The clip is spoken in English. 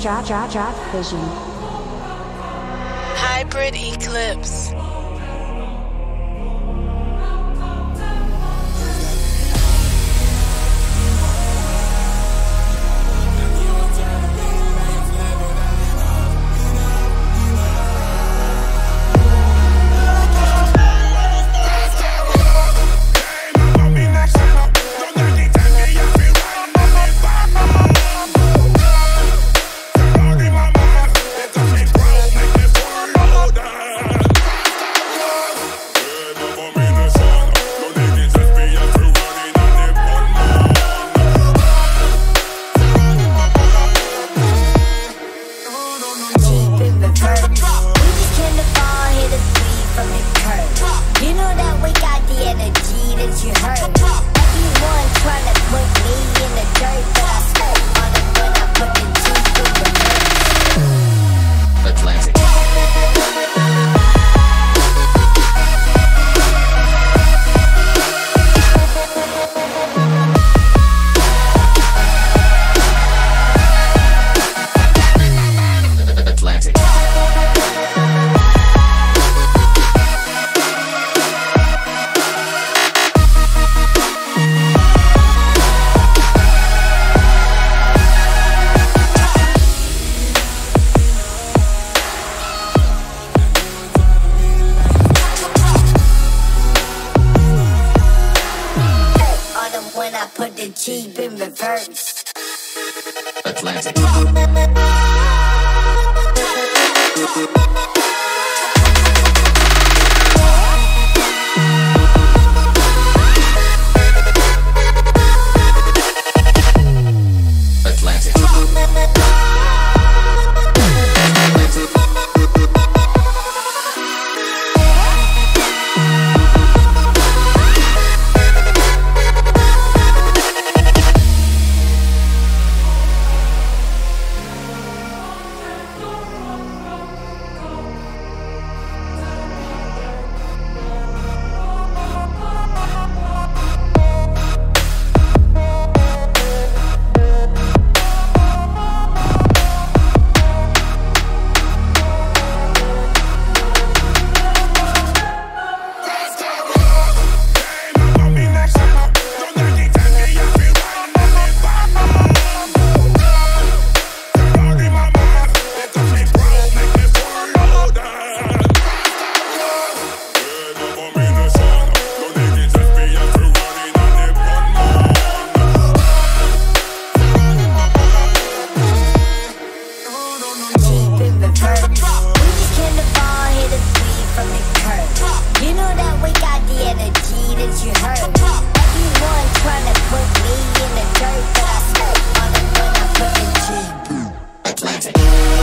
Jack Jack Jack Vision. Hybrid Eclipse. When I put the Jeep in reverse. Atlantic. what you heard. Put me in the dirt, but I I.